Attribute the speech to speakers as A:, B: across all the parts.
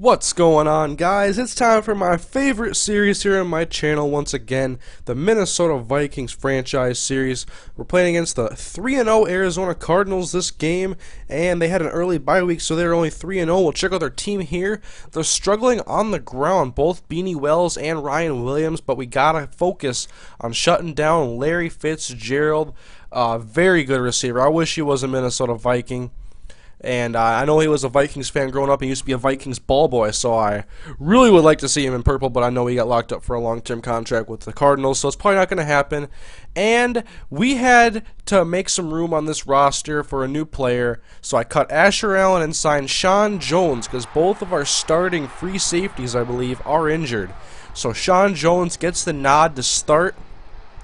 A: What's going on guys? It's time for my favorite series here on my channel once again, the Minnesota Vikings franchise series. We're playing against the 3-0 Arizona Cardinals this game, and they had an early bye week, so they're only 3-0. We'll check out their team here. They're struggling on the ground, both Beanie Wells and Ryan Williams, but we gotta focus on shutting down Larry Fitzgerald. Uh, very good receiver. I wish he was a Minnesota Viking. And uh, I know he was a Vikings fan growing up. He used to be a Vikings ball boy, so I really would like to see him in purple, but I know he got locked up for a long term contract with the Cardinals, so it's probably not going to happen. And we had to make some room on this roster for a new player, so I cut Asher Allen and signed Sean Jones because both of our starting free safeties, I believe, are injured. So Sean Jones gets the nod to start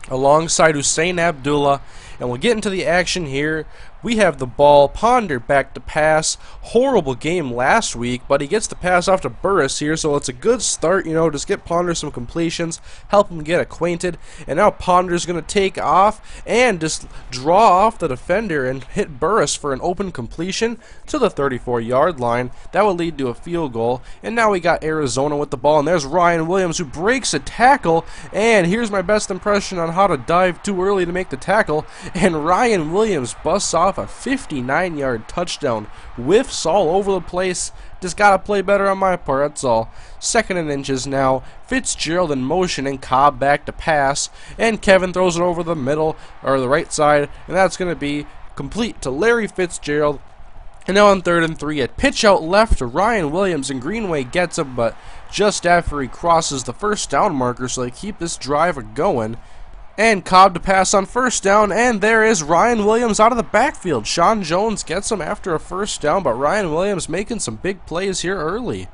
A: alongside Husain Abdullah. And we'll get into the action here. We have the ball. Ponder back to pass. Horrible game last week, but he gets the pass off to Burress here, so it's a good start, you know, just get Ponder some completions, help him get acquainted. And now Ponder's going to take off and just draw off the defender and hit Burress for an open completion to the 34 yard line. That would lead to a field goal. And now we got Arizona with the ball, and there's Ryan Williams who breaks a tackle. And here's my best impression on how to dive too early to make the tackle. And Ryan Williams busts off off a 59 yard touchdown. Whiffs all over the place. Just gotta play better on my part, that's all. Second and inches now. Fitzgerald in motion and Kolb back to pass. And Kevin throws it over the middle, or the right side, and that's gonna be complete to Larry Fitzgerald. And now on third and three, a pitch out left to Ryan Williams, and Greenway gets him, but just after he crosses the first down marker, so they keep this drive going. And Kolb to pass on first down, and there is Ryan Williams out of the backfield. Sean Jones gets him after a first down, but Ryan Williams making some big plays here early.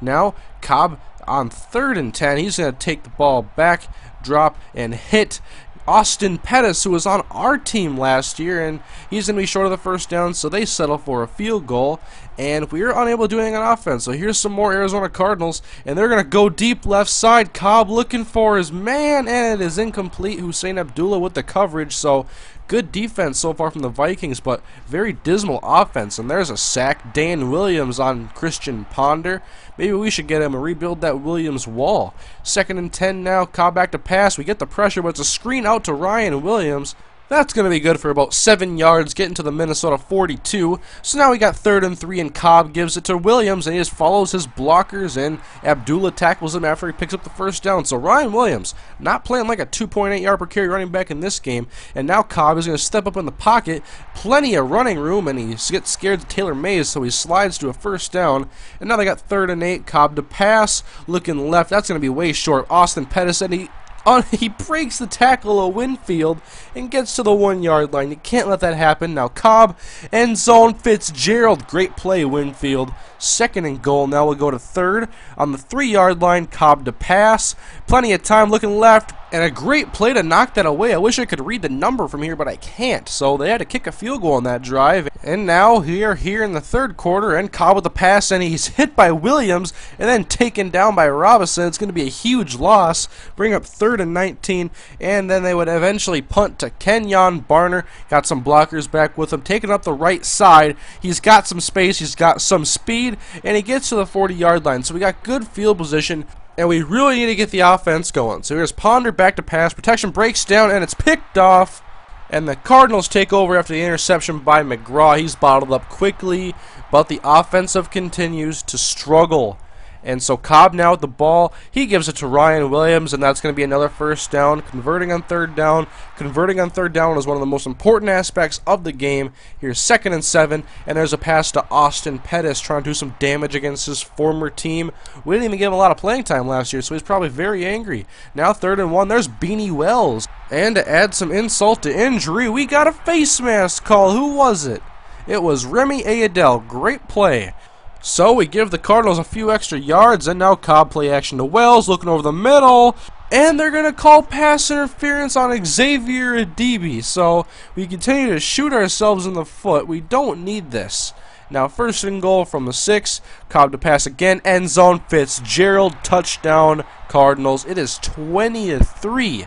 A: Now, Kolb on third and 10, he's going to take the ball back, drop, and hit Austin Pettis, who was on our team last year, and he's going to be short of the first down, so they settle for a field goal, and we are unable to do anything on offense. So here's some more Arizona Cardinals, and they're going to go deep left side. Kolb looking for his man, and it is incomplete. Husain Abdullah with the coverage, so good defense so far from the Vikings, but very dismal offense. And there's a sack. Dan Williams on Christian Ponder. Maybe we should get him and rebuild that Williams wall. Second and 10 now. Kolb back to pass. We get the pressure, but it's a screen out to Ryan Williams. That's going to be good for about 7 yards, getting to the Minnesota 42. So now we got third and 3, and Kolb gives it to Williams, and he just follows his blockers, and Abdullah tackles him after he picks up the first down. So Ryan Williams not playing like a 2.8 yard per carry running back in this game, and now Kolb is going to step up in the pocket. Plenty of running room, and he gets scared to Taylor Mays, so he slides to a first down. And now they got third and 8, Kolb to pass, looking left. That's going to be way short. Austin Pettis, and he on, he breaks the tackle of Winfield and gets to the one yard line. You can't let that happen. Now Kolb end zone Fitzgerald. Great play, Winfield. Second and goal. Now we'll go to third on the three yard line. Kolb to pass. Plenty of time looking left. And a great play to knock that away. I wish I could read the number from here, but I can't. So they had to kick a field goal on that drive. And now we are here in the third quarter, and Kolb with the pass, and he's hit by Williams, and then taken down by Robinson. It's going to be a huge loss. Bring up third and 19, and then they would eventually punt to Kenyon Barner. Got some blockers back with him, taking up the right side. He's got some space, he's got some speed, and he gets to the 40-yard line. So we got good field position and we really need to get the offense going. So here's Ponder back to pass. Protection breaks down, and it's picked off. And the Cardinals take over after the interception by McGraw. He's bottled up quickly, but the offensive continues to struggle. And so Kolb now with the ball, he gives it to Ryan Williams, and that's going to be another first down. Converting on third down. Converting on third down is one of the most important aspects of the game. Here's second and seven, and there's a pass to Austin Pettis trying to do some damage against his former team. We didn't even give him a lot of playing time last year, so he's probably very angry. Now third and one, there's Beanie Wells. And to add some insult to injury, we got a face mask call. Who was it? It was Remi Ayodele. Great play. So we give the Cardinals a few extra yards, and now Kolb play action to Wells, looking over the middle, and they're going to call pass interference on Xavier Adibi. So we continue to shoot ourselves in the foot. We don't need this. Now first and goal from the six, Kolb to pass again, end zone, Fitzgerald, touchdown, Cardinals. It is 20 to 3.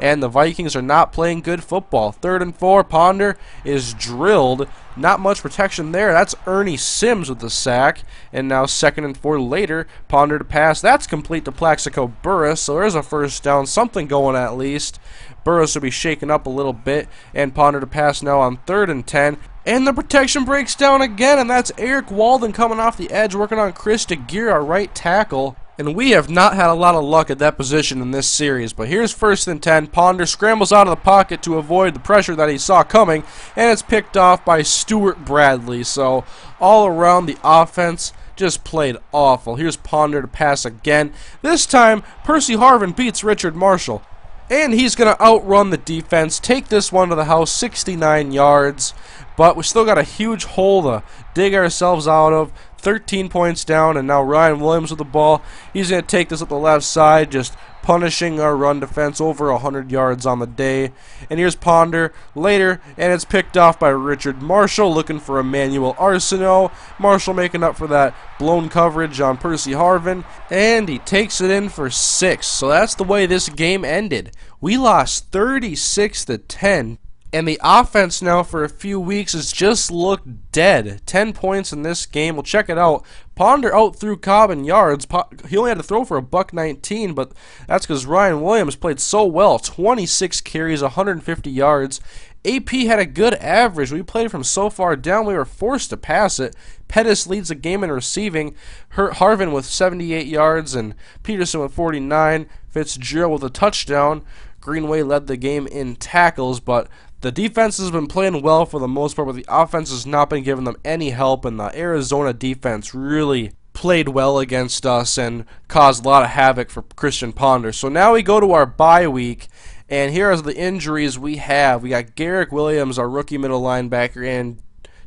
A: And the Vikings are not playing good football. Third and four, Ponder is drilled. Not much protection there. That's Ernie Sims with the sack. And now second and four later, Ponder to pass. That's complete to Plaxico Burress. So there's a first down. Something going at least. Burress will be shaken up a little bit. And Ponder to pass now on third and ten. And the protection breaks down again, and that's Eric Walden coming off the edge, working on Chris DeGeare, our right tackle. And we have not had a lot of luck at that position in this series. But here's first and 10. Ponder scrambles out of the pocket to avoid the pressure that he saw coming. And it's picked off by Stewart Bradley. So all around the offense just played awful. Here's Ponder to pass again. This time, Percy Harvin beats Richard Marshall. And he's going to outrun the defense, take this one to the house, 69 yards. But we still got a huge hole to dig ourselves out of. 13 points down, and now Ryan Williams with the ball. He's going to take this up the left side, just punishing our run defense over 100 yards on the day. And here's Ponder later, and it's picked off by Richard Marshall, looking for Emmanuel Arceneaux. Marshall making up for that blown coverage on Percy Harvin, and he takes it in for six. So that's the way this game ended. We lost 36 to 10 and the offense now for a few weeks has just looked dead. 10 points in this game. We'll check it out. Ponder out through Kolb in yards. He only had to throw for a buck 19, but that's because Ryan Williams played so well. 26 carries, 150 yards. AP had a good average. We played from so far down, we were forced to pass it. Pettis leads the game in receiving. Harvin with 78 yards and Peterson with 49. Fitzgerald with a touchdown. Greenway led the game in tackles, but the defense has been playing well for the most part, but the offense has not been giving them any help, and the Arizona defense really played well against us and caused a lot of havoc for Christian Ponder. So now we go to our bye week, and here are the injuries we have. We got Garrick Williams, our rookie middle linebacker, and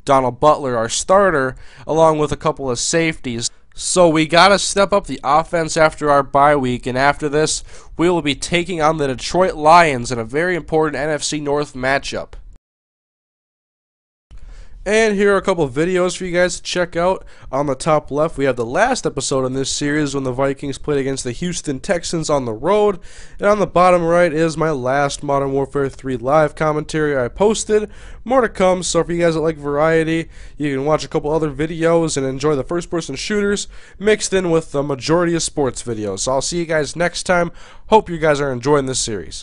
A: Donald Butler, our starter, along with a couple of safeties. So we got to step up the offense after our bye week, and after this, we will be taking on the Detroit Lions in a very important NFC North matchup. And here are a couple of videos for you guys to check out. On the top left, we have the last episode in this series when the Vikings played against the Houston Texans on the road. And on the bottom right is my last Modern Warfare 3 live commentary I posted. More to come, so if you guys like variety, you can watch a couple other videos and enjoy the first-person shooters mixed in with the majority of sports videos. So I'll see you guys next time. Hope you guys are enjoying this series.